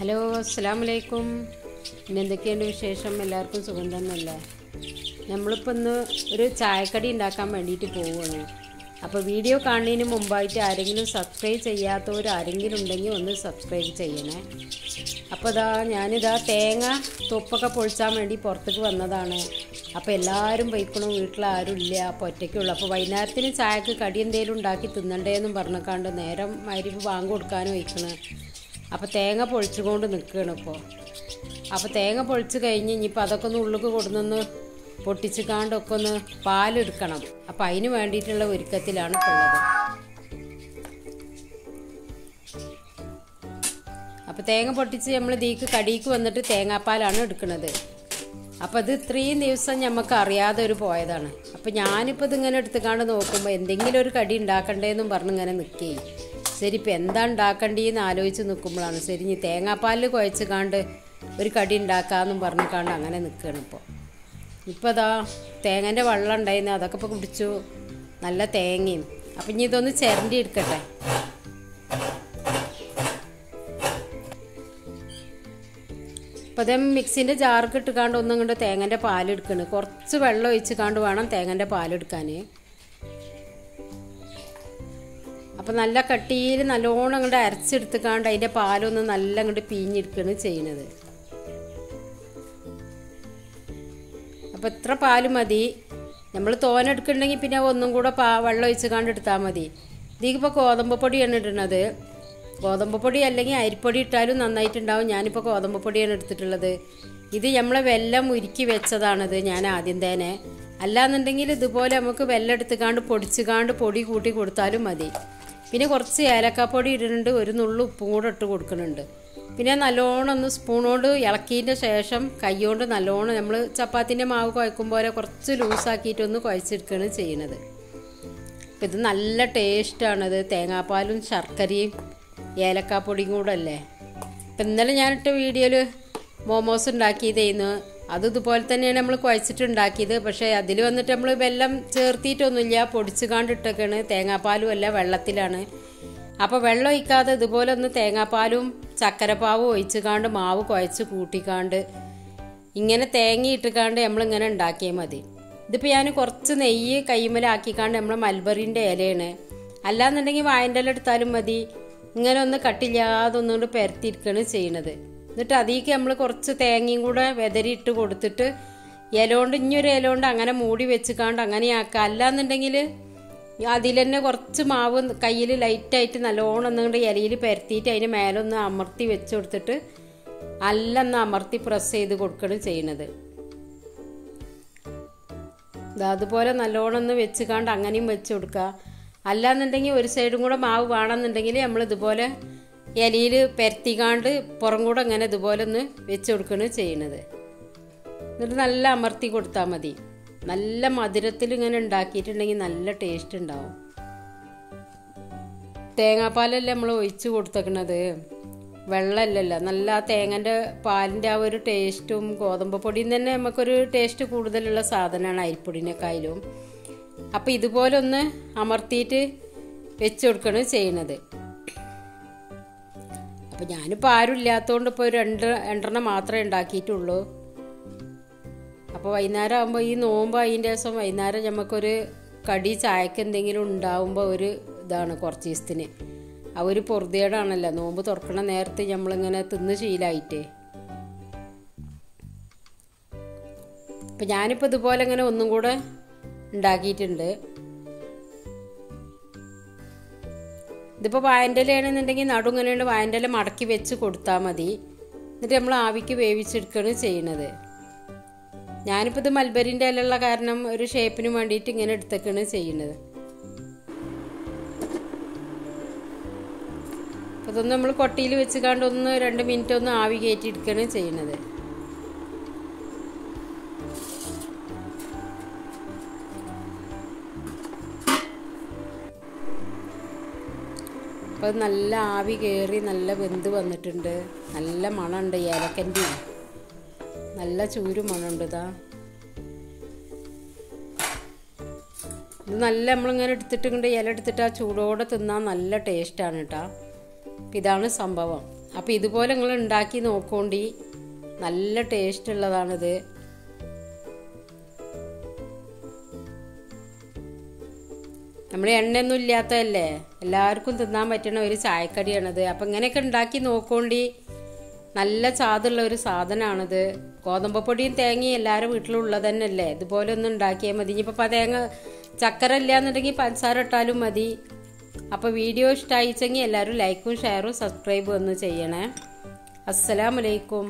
Hello അസ്സാം വലൈക്കും പിന്നെ എന്തൊക്കെയുണ്ട് വിശേഷം? എല്ലാവർക്കും സുഖം തന്നെയല്ലേ? നമ്മളിപ്പോൾ ഇന്ന് ഒരു ചായക്കടി ഉണ്ടാക്കാൻ വേണ്ടിയിട്ട് പോവുകയാണ്. അപ്പോൾ വീഡിയോ കാണുന്നതിന് മുമ്പായിട്ട് ആരെങ്കിലും സബ്സ്ക്രൈബ് ചെയ്യാത്തവർ ആരെങ്കിലും ഉണ്ടെങ്കിൽ ഒന്ന് സബ്സ്ക്രൈബ് ചെയ്യണേ. അപ്പോൾ ഇതാ ഞാനിതാ തേങ്ങ തൊപ്പൊക്കെ പൊളിച്ചാൻ വേണ്ടി പുറത്തേക്ക് വന്നതാണ്. അപ്പോൾ എല്ലാവരും പോയിക്കണം. വീട്ടിൽ ആരും ഇല്ല. അപ്പോൾ ഒറ്റയ്ക്കുള്ളൂ. അപ്പോൾ വൈകുന്നേരത്തിന് ചായക്ക് കടി എന്തെങ്കിലും ഉണ്ടാക്കി തിന്നണ്ടേന്നും പറഞ്ഞേക്കാണ്ട് നേരം അരി വാങ്ങി കൊടുക്കാനും വയ്ക്കണേ അപ്പോൾ തേങ്ങ പൊഴിച്ചുകൊണ്ട് നിൽക്കുകയാണ് ഇപ്പോൾ അപ്പോൾ തേങ്ങ പൊഴിച്ച് കഴിഞ്ഞ് ഇനിയിപ്പോൾ അതൊക്കെ ഒന്ന് ഉള്ളിൽ കൊടുന്നൊന്ന് പൊട്ടിച്ച് കാണ്ടൊക്കെ ഒന്ന് പാലെടുക്കണം. അപ്പം അതിന് വേണ്ടിയിട്ടുള്ള ഒരുക്കത്തിലാണ് ഇപ്പോൾ ഉള്ളത്. അപ്പോൾ തേങ്ങ പൊട്ടിച്ച് നമ്മൾ ദീക്ക് കടിക്ക് വന്നിട്ട് തേങ്ങാപ്പാലാണ് എടുക്കുന്നത് അപ്പോൾ അത് ഇത്രയും ദിവസം നമുക്ക് അറിയാതെ ഒരു പോയതാണ്. അപ്പോൾ ഞാനിപ്പോൾ ഇതിങ്ങനെ എടുത്തുകാണ്ട് നോക്കുമ്പോൾ എന്തെങ്കിലും ഒരു കടി ഉണ്ടാക്കണ്ടേന്നും പറഞ്ഞ് ഇങ്ങനെ നിൽക്കുകയും ശരി ഇപ്പം എന്താ ഉണ്ടാക്കണ്ടേന്ന് ആലോചിച്ച് നിൽക്കുമ്പോഴാണ് ശരി ഇനി തേങ്ങാപ്പാലിൽ കുഴച്ച് കാണ്ട് ഒരു കടി ഉണ്ടാക്കാമെന്നും പറഞ്ഞിക്കാണ്ട് അങ്ങനെ നിൽക്കുകയാണ് ഇപ്പോൾ ഇപ്പോൾ അതാ തേങ്ങന്റെ വെള്ളം ഉണ്ടായിരുന്നു അതൊക്കെ ഇപ്പോൾ കുടിച്ചു. നല്ല തേങ്ങയും. അപ്പം ഇനി ഇതൊന്ന് ചിരണ്ടി എടുക്കട്ടെ. അപ്പോൾ അതേ മിക്സിന്റെ ജാർക്ക് ഇട്ടുകാണ്ട് ഒന്നും കൊണ്ട് തേങ്ങന്റെ പാലെടുക്കണ് കുറച്ച് വെള്ളം ഒഴിച്ച് കാണ്ട് വേണം തേങ്ങന്റെ പാലെടുക്കാൻ അപ്പം നല്ല കട്ടിയിൽ നല്ലോണം അങ്ങോട്ട് അരച്ചെടുത്തുകാണ്ട് അതിന്റെ പാലൊന്ന് നല്ല അങ്ങോട്ട് പിഴിഞ്ഞെടുക്കുകയാണ് ചെയ്യണത്. അപ്പോൾ ഇത്ര പാൽ മതി. നമ്മൾ തോന എടുക്കുന്നുണ്ടെങ്കിൽ പിന്നെ ഒന്നും കൂടെ പാ വെള്ളം ഒഴിച്ച് കാണ്ട് എടുത്താൽ മതി. ഇതിപ്പോൾ ഗോതമ്പ് പൊടിയാണ് ഇടുന്നത് ഗോതമ്പ് പൊടി അല്ലെങ്കിൽ അരിപ്പൊടി ഇട്ടാലും നന്നായിട്ടുണ്ടാവും. ഞാനിപ്പോൾ ഗോതമ്പ് പൊടിയാണ് എടുത്തിട്ടുള്ളത്. ഇത് നമ്മളെ വെല്ലം ഉരുക്കി വെച്ചതാണിത് ഞാൻ ആദ്യം തന്നെ. അല്ലാന്നുണ്ടെങ്കിൽ ഇതുപോലെ നമുക്ക് വെല്ലം എടുത്തുകാണ്ട് പൊടിച്ചുകാണ്ട് പൊടി കൂട്ടി കൊടുത്താലും മതി. പിന്നെ കുറച്ച് ഏലക്കാപ്പൊടി ഇടുന്നുണ്ട് ഒരു നുള്ളു ഉപ്പും കൂടെ ഇട്ട് കൊടുക്കുന്നുണ്ട്. പിന്നെ നല്ലോണം ഒന്ന് സ്പൂണോണ്ട് ഇളക്കിയതിന്റെ ശേഷം കൈകൊണ്ട് നല്ലോണം നമ്മൾ ചപ്പാത്തിന്റെ മാവ് കുഴക്കും പോലെ കുറച്ച് ലൂസാക്കിയിട്ടൊന്ന് കുഴച്ചെടുക്കുകയാണ് ചെയ്യണത് അപ്പം ഇത് നല്ല ടേസ്റ്റാണത് തേങ്ങാപ്പാലും ശർക്കരയും ഏലക്കാപ്പൊടിയും കൂടെ അല്ലേ? അപ്പം ഇന്നലെ ഞാനിട്ട വീഡിയോയിൽ മോമോസ് ഉണ്ടാക്കിയതായിരുന്നു അത് ഇതുപോലെ തന്നെയാണ് നമ്മൾ കുഴച്ചിട്ടുണ്ടാക്കിയത്. പക്ഷേ അതിൽ വന്നിട്ട് നമ്മൾ വെള്ളം ചേർത്തിയിട്ടൊന്നുമില്ല. പൊടിച്ച് കാണ്ടിട്ടൊക്കെയാണ് തേങ്ങാപ്പാലും അല്ല വെള്ളത്തിലാണ്. അപ്പോൾ വെള്ളം ഒഴിക്കാതെ ഇതുപോലെ ഒന്ന് തേങ്ങാപ്പാലും ചക്കരപ്പാവും ഒഴിച്ചുകാണ്ട് മാവ് കുഴച്ച് കൂട്ടിക്കാണ്ട് ഇങ്ങനെ തേങ്ങ ഇട്ടുകാണ്ട് നമ്മളിങ്ങനെ ഉണ്ടാക്കിയാൽ മതി. ഇതിപ്പോൾ ഞാൻ കുറച്ച് നെയ്യ് കൈമലാക്കിക്കാണ്ട് നമ്മൾ മൽബറിന്റെ ഇലയാണ്. അല്ലാന്നുണ്ടെങ്കിൽ വായന്റെ ഇല എടുത്താലും മതി. ഇങ്ങനെ ഒന്ന് കട്ടില്ലാതെ ഒന്നുകൊണ്ട് പരത്തിയിരിക്കുകയാണ് ചെയ്യണത്. എന്നിട്ട് അതിലേക്ക് നമ്മൾ കുറച്ച് തേങ്ങയും കൂടെ വെതരിയിട്ട് കൊടുത്തിട്ട് ഇലോണ്ട് ഇനിയൊരു ഇലോണ്ട് അങ്ങനെ മൂടി വെച്ചുകാണ്ട് അങ്ങനെയാക്കുക അല്ലാന്നുണ്ടെങ്കിൽ അതിൽ തന്നെ കുറച്ച് മാവ് കയ്യിൽ ലൈറ്റായിട്ട് നല്ലോണം ഒന്നുകൊണ്ട് ഇലയിൽ പരത്തിയിട്ട് അതിന് മേലൊന്ന് അമർത്തി വെച്ച് കൊടുത്തിട്ട് അല്ലെന്ന് അമർത്തി പ്രസ് ചെയ്ത് കൊടുക്കണം ചെയ്യണത്. അതുപോലെ നല്ലോണം ഒന്ന് വെച്ച് കാണ്ട് അങ്ങനെയും വെച്ച് കൊടുക്കുക അല്ലാന്നുണ്ടെങ്കിൽ ഒരു സൈഡും കൂടെ മാവ് വേണമെന്നുണ്ടെങ്കിൽ നമ്മൾ ഇതുപോലെ ഇലയിൽ പരത്തിക്കാണ്ട് പുറം കൂടെ അങ്ങനെ ഇതുപോലെ ഒന്ന് വെച്ച് കൊടുക്കുകയാണ് ചെയ്യണത് എന്നിട്ട് നല്ല അമർത്തി കൊടുത്താൽ മതി. നല്ല മധുരത്തിൽ ഇങ്ങനെ ഉണ്ടാക്കിയിട്ടുണ്ടെങ്കിൽ നല്ല ടേസ്റ്റ് ഉണ്ടാവും. തേങ്ങാപ്പാലല്ലേ നമ്മൾ ഒഴിച്ച് കൊടുത്തേക്കണത്? വെള്ളമല്ലല്ലോ. നല്ല ആ തേങ്ങന്റെ പാലിന്റെ ആ ഒരു ടേസ്റ്റും ഗോതമ്പ് പൊടിയും തന്നെ നമുക്കൊരു ടേസ്റ്റ് കൂടുതലുള്ള സാധനമാണ് അരിപ്പൊടിനേക്കായാലും അപ്പോൾ ഇതുപോലെ ഒന്ന് അമർത്തിയിട്ട് വെച്ച് കൊടുക്കുകയാണ് ചെയ്യണത് അപ്പോൾ ഞാനിപ്പോൾ ആരും ഇല്ലാത്തതുകൊണ്ട് ഇപ്പോൾ രണ്ട് രണ്ടെണ്ണം മാത്രമേ ഉണ്ടാക്കിയിട്ടുള്ളൂ. അപ്പോൾ വൈകുന്നേരം ആകുമ്പോൾ ഈ നോമ്പ് അതിന്റെ ദിവസം വൈകുന്നേരം നമുക്കൊരു കടി ചായക്ക് എന്തെങ്കിലും ഉണ്ടാവുമ്പോൾ ഒരു ഇതാണ് കുറച്ച് ദിവസത്തിന് ആ ഒരു പൊറുതേടാണല്ലോ നോമ്പ് തുറക്കണ നേരത്തെ നമ്മളിങ്ങനെ തിന്ന് ശീലായിട്ടേ. അപ്പം ഞാനിപ്പോൾ ഇതുപോലെ ഇങ്ങനെ ഒന്നും കൂടെ ഉണ്ടാക്കിയിട്ടുണ്ട്. ഇതിപ്പോൾ വായന്റെ നടുങ്ങനെയുണ്ട് നടു ഇങ്ങനെയുണ്ട് വായന്റെ മടക്കി വെച്ച് കൊടുത്താൽ മതി. എന്നിട്ട് നമ്മൾ ആവിക്ക് വേവിച്ചെടുക്കുകയാണ് ചെയ്യണത് ഞാനിപ്പോൾ ഇത് മൽബരിന്റെ ഇലയുള്ള കാരണം ഒരു ഷേപ്പിന് വേണ്ടിയിട്ട് ഇങ്ങനെ എടുത്തേക്കാണ് ചെയ്യുന്നത്. അപ്പോൾ ഇതൊന്നും നമ്മൾ കൊട്ടിയിൽ വെച്ച് കണ്ട് ഒന്ന് രണ്ട് മിനിറ്റ് ഒന്ന് ആവി കയറ്റി എടുക്കുകയാണ് ചെയ്യുന്നത്. അപ്പോൾ നല്ല ആവി കയറി നല്ല വെന്ത് വന്നിട്ടുണ്ട്. നല്ല മണമുണ്ട് ഏലക്കന്റെ. നല്ല ചൂര് മണമുണ്ട് ഇതാ. ഇത് നല്ല നമ്മളിങ്ങനെ എടുത്തിട്ട് ഇങ്ങോട്ട് ഇല എടുത്തിട്ട് ആ ചൂടോടെ തിന്നാൻ നല്ല ടേസ്റ്റാണ് കേട്ടോ. ഇതാണ് സംഭവം. അപ്പോൾ ഇതുപോലെ നിങ്ങൾ ഉണ്ടാക്കി നോക്കോണ്ടി. നല്ല ടേസ്റ്റ് ഉള്ളതാണിത്. നമ്മൾ എണ്ണയൊന്നും ഇല്ലാത്തതല്ലേ? എല്ലാവർക്കും തിന്നാൻ പറ്റുന്ന ഒരു ചായക്കടിയാണിത്. അപ്പം ഇങ്ങനെയൊക്കെ ഉണ്ടാക്കി നോക്കോണ്ടി. നല്ല ചാതുള്ള ഒരു സാധനമാണിത് ഗോതമ്പപ്പൊടിയും തേങ്ങയും എല്ലാവരും വീട്ടിലുള്ളത് തന്നെയല്ലേ? ഇതുപോലെ ഒന്ന് ഉണ്ടാക്കിയാൽ മതി. ഇനിയിപ്പോൾ തേങ്ങ ചക്കര ഇല്ല എന്നുണ്ടെങ്കിൽ പഞ്ചസാര ഇട്ടാലും മതി. അപ്പോൾ വീഡിയോ ഇഷ്ടമായിച്ചെങ്കിൽ എല്ലാവരും ലൈക്കും ഷെയറും സബ്സ്ക്രൈബും ഒന്ന് ചെയ്യണേ. അസ്സലാമലൈക്കും